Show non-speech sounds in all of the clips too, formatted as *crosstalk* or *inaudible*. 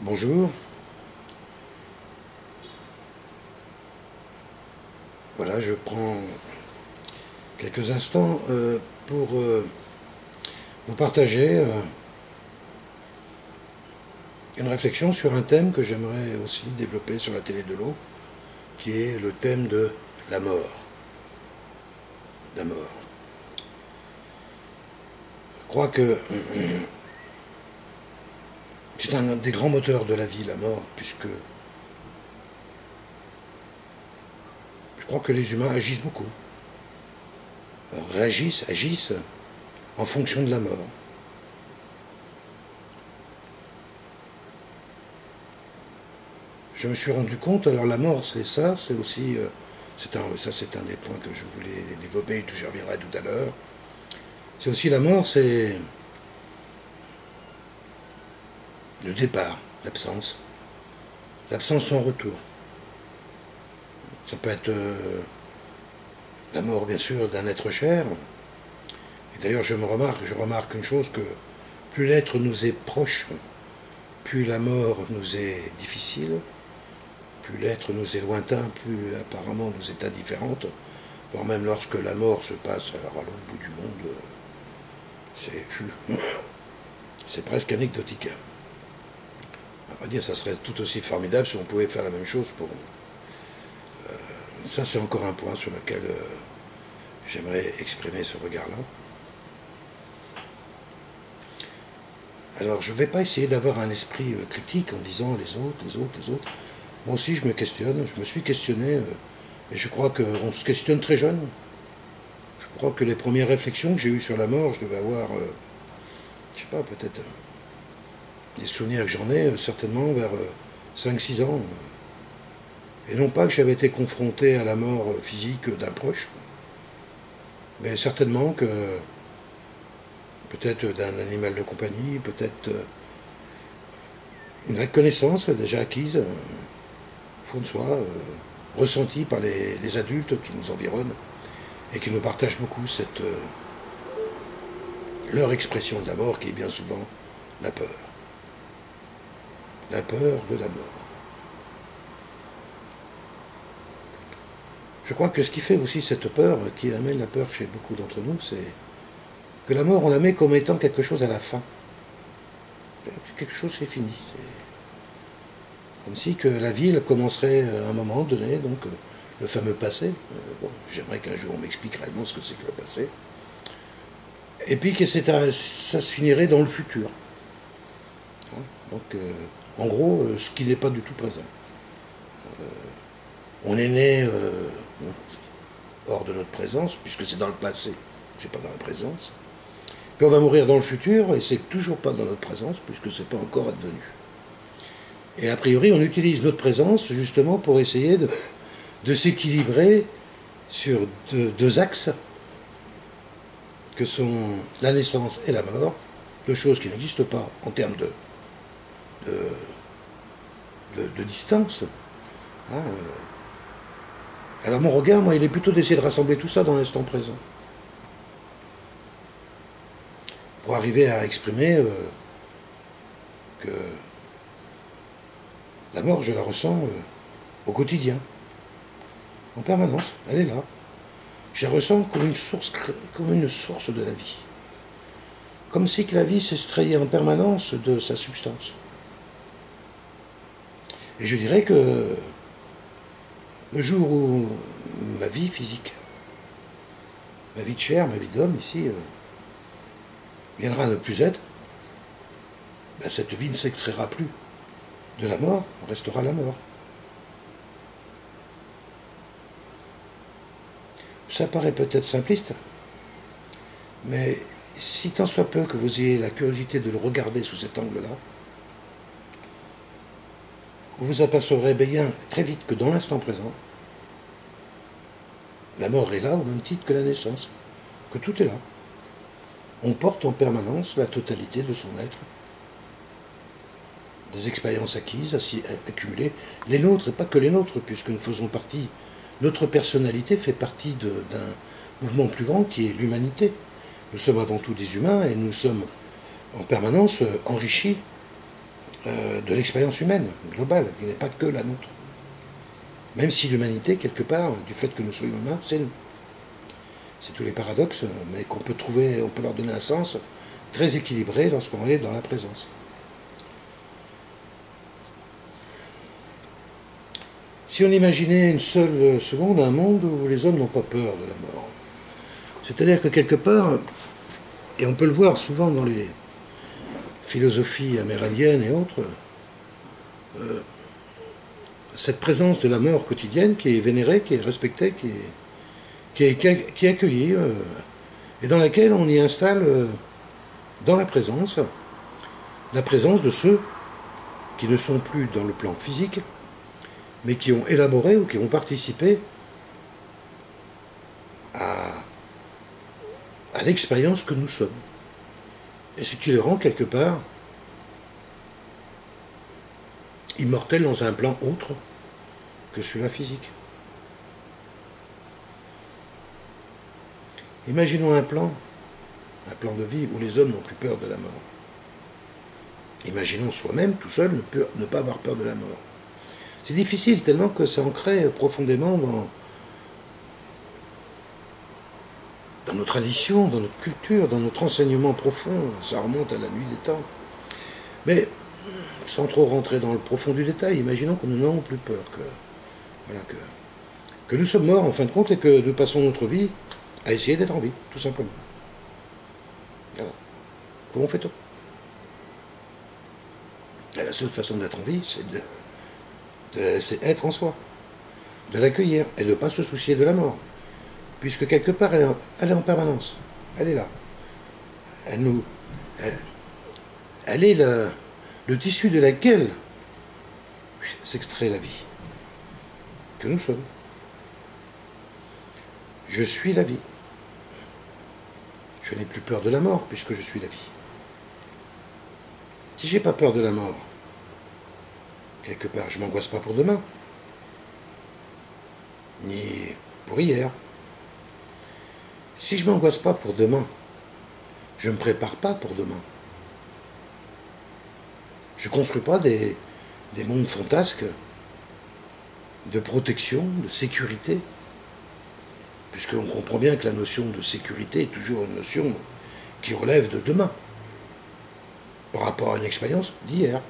Bonjour. Voilà, je prends quelques instants euh, pour euh, vous partager euh, une réflexion sur un thème que j'aimerais aussi développer sur la télé de l'eau, qui est le thème de la mort. La mort. Je crois que c'est un des grands moteurs de la vie, la mort, puisque je crois que les humains agissent beaucoup. réagissent, agissent en fonction de la mort. Je me suis rendu compte, alors la mort c'est ça, c'est aussi, euh, un, ça c'est un des points que je voulais développer, je reviendrai tout à l'heure. C'est aussi la mort, c'est le départ, l'absence, l'absence sans retour. Ça peut être euh, la mort, bien sûr, d'un être cher. Et d'ailleurs, je me remarque, je remarque une chose que plus l'être nous est proche, plus la mort nous est difficile, plus l'être nous est lointain, plus apparemment nous est indifférente, voire même lorsque la mort se passe alors à l'autre bout du monde, c'est *laughs* c'est presque anecdotique. On va dire, ça serait tout aussi formidable si on pouvait faire la même chose pour nous. Euh, ça, c'est encore un point sur lequel euh, j'aimerais exprimer ce regard-là. Alors, je ne vais pas essayer d'avoir un esprit euh, critique en disant les autres, les autres, les autres. Moi aussi, je me questionne, je me suis questionné, et je crois qu'on se questionne très jeune. Je crois que les premières réflexions que j'ai eues sur la mort, je devais avoir, je sais pas, peut-être des souvenirs que j'en ai euh, certainement vers 5-6 euh, ans. Et non pas que j'avais été confronté à la mort euh, physique d'un proche, mais certainement que peut-être d'un animal de compagnie, peut-être une reconnaissance déjà acquise, au fond de soi, ressentie par les, adultes qui nous environnent et qui nous partagent beaucoup cette, leur expression de la mort qui est bien souvent la peur la peur de la mort. Je crois que ce qui fait aussi cette peur, qui amène la peur chez beaucoup d'entre nous, c'est que la mort, on la met comme étant quelque chose à la fin. Quelque chose qui est fini. Comme si que la vie commencerait à un moment donné, donc le fameux passé. Euh, bon, j'aimerais qu'un jour on m'explique réellement ce que c'est que le passé. Et puis que ça se finirait dans le futur. Hein, donc, euh, en gros, euh, ce qui n'est pas du tout présent. Euh, on est né euh, hors de notre présence, puisque c'est dans le passé, c'est pas dans la présence. Puis on va mourir dans le futur, et c'est toujours pas dans notre présence, puisque c'est pas encore advenu. Et a priori, on utilise notre présence justement pour essayer de, s'équilibrer sur deux, axes, que sont la naissance et la mort, deux choses qui n'existent pas en termes de de, distance. Hein, euh. Alors mon regard, moi, il est plutôt d'essayer de rassembler tout ça dans l'instant présent. Pour arriver à exprimer euh, que la mort, je la ressens euh, au quotidien, en permanence, elle est là. Je la ressens comme une source, de la vie. Comme si la vie s'extrayait en permanence de sa substance. Et je dirais que le jour où ma vie physique, ma vie de chair, ma vie d'homme ici, euh, viendra ne plus être, ben, cette vie ne s'extraira plus de la mort, restera la mort. Ça paraît peut-être simpliste, mais si tant soit peu que vous ayez la curiosité de le regarder sous cet angle-là, vous vous apercevrez bien très vite que dans l'instant présent, la mort est là au même titre que la naissance, que tout est là. On porte en permanence la totalité de son être, des expériences acquises, accumulées, les nôtres et pas que les nôtres, puisque nous faisons partie, notre personnalité fait partie d'un mouvement plus grand qui est l'humanité. Nous sommes avant tout des humains et nous sommes en permanence enrichis euh, de l'expérience humaine globale, qui n'est pas que la nôtre. Même si l'humanité, quelque part, du fait que nous soyons humains, c'est nous. C'est tous les paradoxes, mais qu'on peut trouver, on peut leur donner un sens très équilibré lorsqu'on est dans la présence. Si on imaginait une seule seconde un monde où les hommes n'ont pas peur de la mort, c'est-à-dire que quelque part, et on peut le voir souvent dans les philosophies amérindiennes et autres, euh, cette présence de la mort quotidienne qui est vénérée, qui est respectée, qui est, qui est, accueillie, euh, et dans laquelle on y installe, euh, dans la présence, la présence de ceux qui ne sont plus dans le plan physique, mais qui ont élaboré ou qui ont participé à l'expérience que nous sommes. Et ce qui le rend quelque part immortel dans un plan autre que celui-là physique. Imaginons un plan, un plan de vie où les hommes n'ont plus peur de la mort. Imaginons soi-même, tout seul, ne, pas avoir peur de la mort. C'est difficile tellement que ça ancré profondément dans, dans nos traditions, dans notre culture, dans notre enseignement profond. Ça remonte à la nuit des temps. Mais sans trop rentrer dans le profond du détail, imaginons que nous n'avons plus peur, que, que nous sommes morts en fin de compte et que nous passons notre vie à essayer d'être en vie, tout simplement. Voilà. Comment fait-on? La seule façon d'être en vie, c'est de, de la laisser être en soi, de l'accueillir et de ne pas se soucier de la mort. Puisque quelque part, elle est en, permanence. Elle est là. Elle est le tissu de laquelle s'extrait la vie, que nous sommes. Je suis la vie. Je n'ai plus peur de la mort puisque je suis la vie. Si j'ai pas peur de la mort, quelque part, je m'angoisse pas pour demain, ni pour hier. Si je m'angoisse pas pour demain, je ne me prépare pas pour demain. Je ne construis pas des, mondes fantasques de protection, de sécurité, puisqu'on comprend bien que la notion de sécurité est toujours une notion qui relève de demain, par rapport à une expérience d'hier,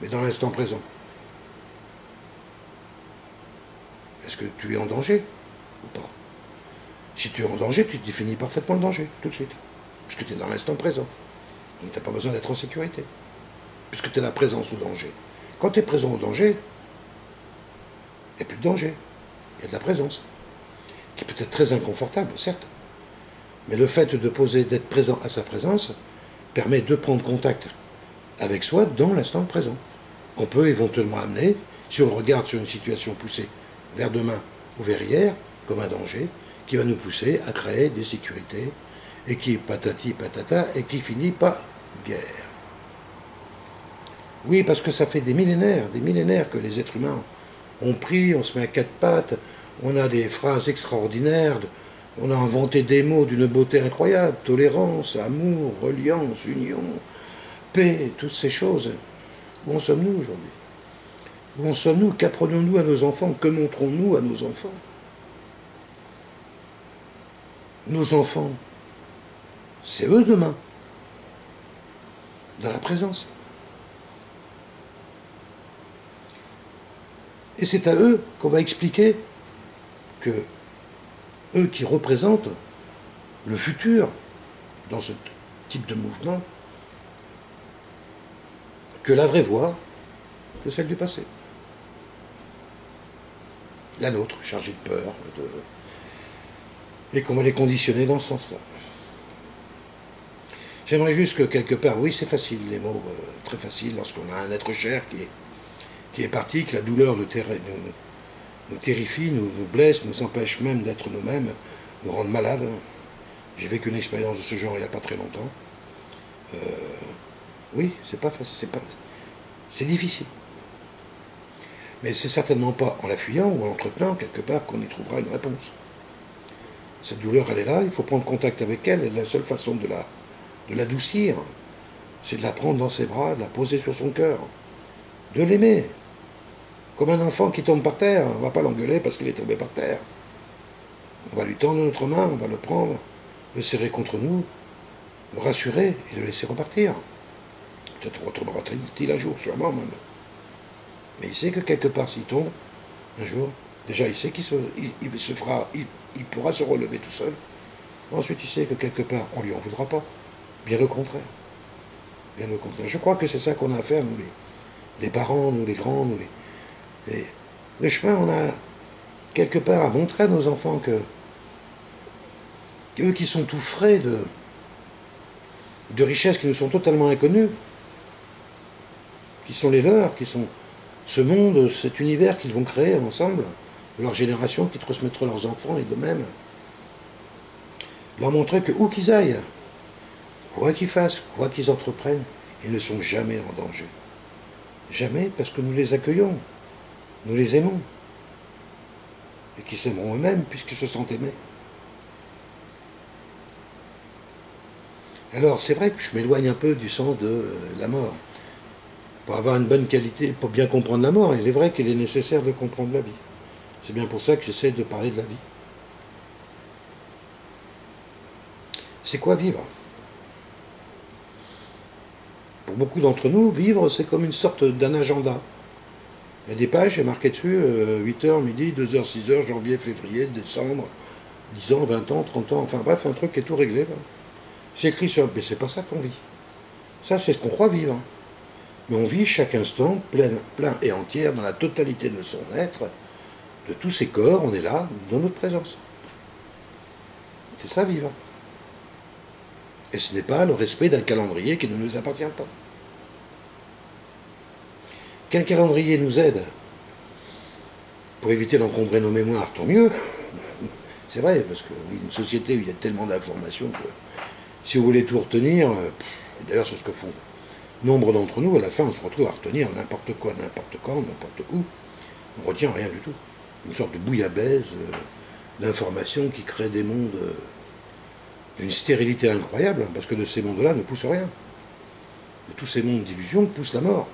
mais dans l'instant présent. Est-ce que tu es en danger ou pas? Si tu es en danger, tu définis parfaitement le danger, tout de suite, puisque tu es dans l'instant présent. Donc tu n'as pas besoin d'être en sécurité. Puisque tu es la présence au danger. Quand tu es présent au danger, il n'y a plus de danger, il y a de la présence, qui peut être très inconfortable, certes, mais le fait de poser, d'être présent à sa présence, permet de prendre contact avec soi dans l'instant présent, qu'on peut éventuellement amener, si on regarde sur une situation poussée vers demain ou vers hier, comme un danger, qui va nous pousser à créer des sécurités, et qui patati patata, et qui finit par guerre. Oui, parce que ça fait des millénaires, des millénaires que les êtres humains ont pris, on se met à quatre pattes, on a des phrases extraordinaires, on a inventé des mots d'une beauté incroyable, tolérance, amour, reliance, union, paix, toutes ces choses. Où en sommes-nous aujourd'hui? Où en sommes-nous? Qu'apprenons-nous à nos enfants? Que montrons-nous à nos enfants? Nos enfants, c'est eux demain, dans la présence. Et c'est à eux qu'on va expliquer que eux qui représentent le futur dans ce type de mouvement, que la vraie voie, c'est celle du passé. La nôtre, chargée de peur, et qu'on va les conditionner dans ce sens-là. J'aimerais juste que quelque part, oui c'est facile, les mots, euh, très facile, lorsqu'on a un être cher qui est parti, que la douleur nous, terrifie, nous, blesse, nous empêche même d'être nous-mêmes, nous rendre malades. J'ai vécu une expérience de ce genre il n'y a pas très longtemps. Euh, oui, c'est pas facile, c'est difficile. Mais c'est certainement pas en la fuyant ou en l'entretenant quelque part qu'on y trouvera une réponse. Cette douleur, elle est là, il faut prendre contact avec elle, et la seule façon de la, de l'adoucir, c'est de la prendre dans ses bras, de la poser sur son cœur, de l'aimer. Comme un enfant qui tombe par terre, on ne va pas l'engueuler parce qu'il est tombé par terre. On va lui tendre notre main, on va le prendre, le serrer contre nous, le rassurer et le laisser repartir. Peut-être retombera-t-il un jour, sûrement même. Mais il sait que quelque part, s'il tombe, un jour, déjà il sait qu'il se, fera, pourra se relever tout seul. Ensuite, il sait que quelque part, on ne lui en voudra pas. Bien le contraire. Bien le contraire. Je crois que c'est ça qu'on a à faire, nous, les, parents, nous, les grands, nous, les, les, on a quelque part à montrer à nos enfants que, eux qui sont tout frais de, de richesses qui nous sont totalement inconnues, qui sont les leurs, qui sont ce monde, cet univers qu'ils vont créer ensemble, leur génération qui transmettront leurs enfants et de même. Leur montrer que où qu'ils aillent, quoi qu'ils fassent, quoi qu'ils entreprennent, ils ne sont jamais en danger. Jamais parce que nous les accueillons, nous les aimons, et qu'ils s'aimeront eux-mêmes puisqu'ils se sentent aimés. Alors c'est vrai que je m'éloigne un peu du sens de la mort pour avoir une bonne qualité, pour bien comprendre la mort. Il est vrai qu'il est nécessaire de comprendre la vie. C'est bien pour ça que j'essaie de parler de la vie. C'est quoi vivre? Pour beaucoup d'entre nous, vivre, c'est comme une sorte d'un agenda. Il y a des pages, il marqué dessus 8h, euh, midi, 2h, 6h, janvier, février, décembre, 10 ans, 20 ans, 30 ans, enfin bref, un truc qui est tout réglé. C'est écrit sur. Mais c'est pas ça qu'on vit. Ça, c'est ce qu'on croit vivre mais on vit chaque instant plein, plein et entière dans la totalité de son être, de tous ses corps, on est là, dans notre présence. C'est ça vivre. Et ce n'est pas le respect d'un calendrier qui ne nous appartient pas. Qu'un calendrier nous aide pour éviter d'encombrer nos mémoires, tant mieux. C'est vrai, parce que une société où il y a tellement d'informations que si vous voulez tout retenir, d'ailleurs c'est ce que font Nombre d'entre nous, à la fin, on se retrouve à retenir n'importe quoi, n'importe quand, n'importe où. On ne retient rien du tout. Une sorte de bouillabaisse euh, d'informations qui crée des mondes euh, d'une stérilité incroyable, parce que de ces mondes-là ne pousse rien. De tous ces mondes d'illusions pousse la mort.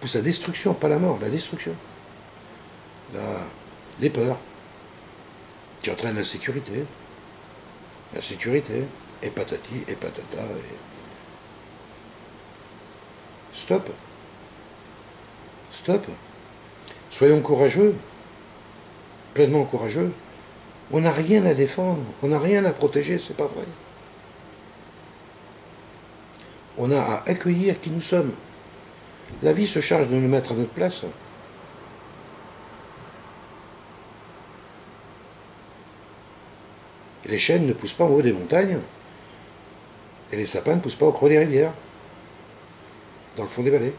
Pousse la destruction, pas la mort, la destruction. les peurs, qui entraînent la sécurité. La sécurité, et patati, et patata, Stop. Stop. Soyons courageux, pleinement courageux. On n'a rien à défendre, on n'a rien à protéger, c'est pas vrai. On a à accueillir qui nous sommes. La vie se charge de nous mettre à notre place. les chênes ne poussent pas en haut des montagnes, et les sapins ne poussent pas au creux des rivières dans le fond des vallées.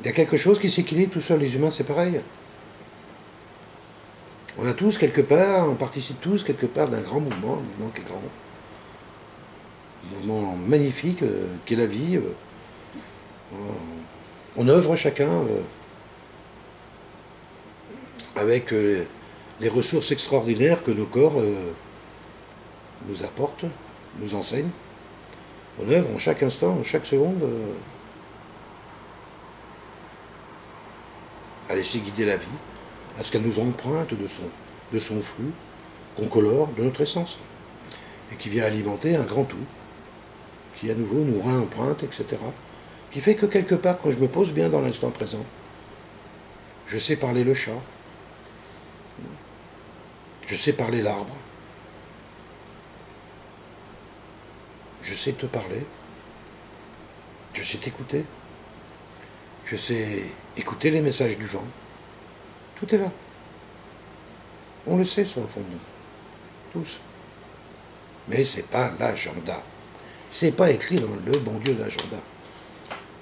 Il y a quelque chose qui s'équilibre tout seul, les humains c'est pareil. On a tous quelque part, on participe tous quelque part d'un grand mouvement, un mouvement qui est grand. Un mouvement magnifique euh, qui est la vie. Euh, on œuvre chacun euh, avec les ressources extraordinaires que nos corps nous apportent, nous enseignent. On œuvre en chaque instant, en chaque seconde, à laisser guider la vie, à ce qu'elle nous emprunte de son, de flux, qu'on colore de notre essence, et qui vient alimenter un grand tout, qui à nouveau nous réemprunte, etc. Qui fait que quelque part, quand je me pose bien dans l'instant présent, je sais parler le chat, je sais parler l'arbre, Je sais te parler. Je sais t'écouter. Je sais écouter les messages du vent. Tout est là. On le sait, ça, au fond nous. Tous. Mais c'est pas l'agenda. C'est pas écrit dans le bon Dieu d'agenda.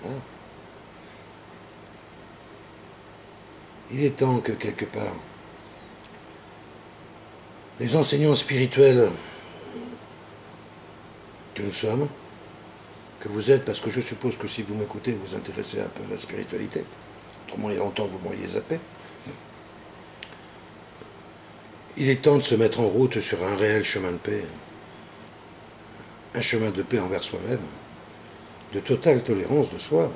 Hein? Il est temps que quelque part, les enseignants spirituels que nous sommes, que vous êtes, parce que je suppose que si vous m'écoutez, vous intéressez un peu à la spiritualité. Autrement, il y a longtemps que vous m'auriez zappé. Il est temps de se mettre en route sur un réel chemin de paix. un chemin de paix envers soi-même, de totale tolérance de soi,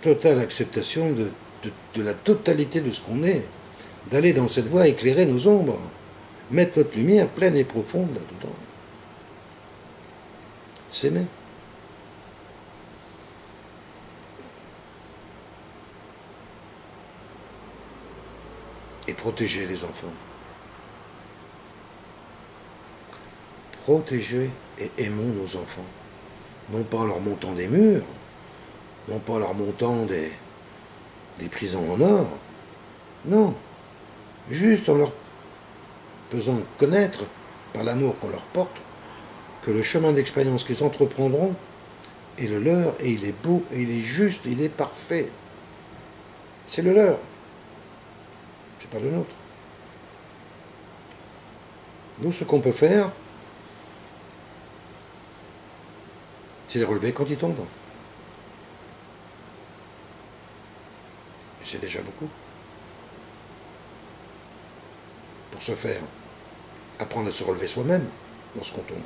totale acceptation de, la totalité de ce qu'on est, d'aller dans cette voie éclairer nos ombres, mettre votre lumière pleine et profonde là-dedans. S'aimer. Protéger les enfants. Protéger et aimons nos enfants. Non pas en leur montant des murs, non pas en leur montant des, des prisons en or, non, juste en leur faisant connaître, par l'amour qu'on leur porte, que le chemin d'expérience qu'ils entreprendront est le leur, et il est beau, et il est juste, il est parfait. C'est le leur. C'est pas le nôtre. Nous, ce qu'on peut faire, c'est les relever quand ils tombent. Et c'est déjà beaucoup. Pour ce faire, apprendre à se relever soi-même lorsqu'on tombe.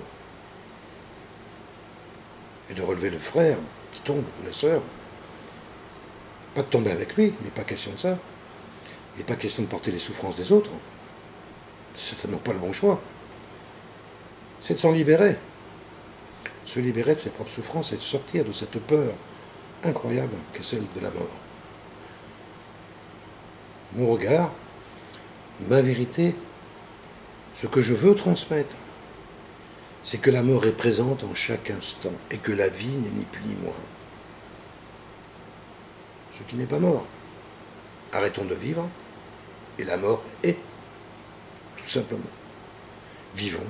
Et de relever le frère qui tombe, la sœur. Pas de tomber avec lui, il n'est pas question de ça. Il n'est pas question de porter les souffrances des autres. C'est certainement pas le bon choix. C'est de s'en libérer se libérer de ses propres souffrances et de sortir de cette peur incroyable qu'est celle de la mort. Mon regard, ma vérité, ce que je veux transmettre, c'est que la mort est présente en chaque instant et que la vie n'est ni plus ni moins. Ce qui n'est pas mort. Arrêtons de vivre et la mort est, tout simplement. Vivons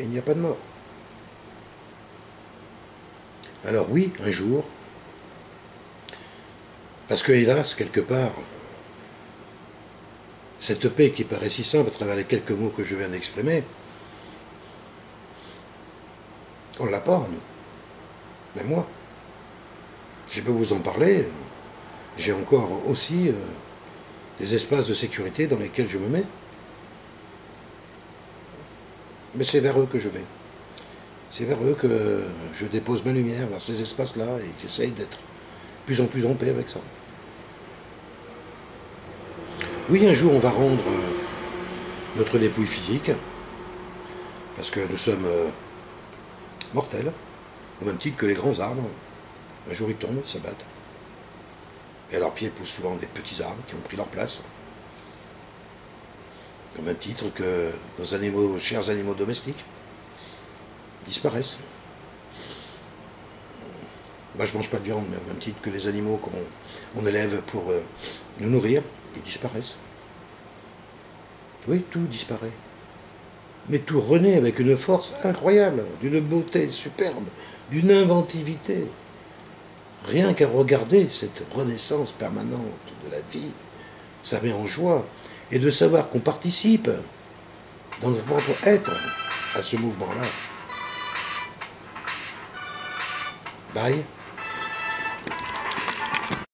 et il n'y a pas de mort. Alors oui, un jour, parce que hélas, quelque part, cette paix qui paraît si simple à travers les quelques mots que je viens d'exprimer, on ne l'a pas, nous. Mais moi, je peux vous en parler, j'ai encore aussi euh, des espaces de sécurité dans lesquels je me mets. Mais c'est vers eux que je vais c'est vers eux que je dépose ma lumière, vers ces espaces-là, et j'essaye d'être plus en plus en paix avec ça. Oui, un jour, on va rendre euh, notre dépouille physique, parce que nous sommes euh, mortels, au même titre que les grands arbres. Un jour, ils tombent, ils s'abattent. Et à leurs pieds poussent souvent des petits arbres qui ont pris leur place. Au même titre que nos animaux, chers animaux domestiques disparaissent. Moi, je mange pas de viande, mais au même titre que les animaux qu'on élève pour euh, nous nourrir, ils disparaissent. Oui, tout disparaît. Mais tout renaît avec une force incroyable, d'une beauté superbe, d'une inventivité. Rien qu'à regarder cette renaissance permanente de la vie, ça met en joie. Et de savoir qu'on participe dans notre propre être à ce mouvement-là. Bye.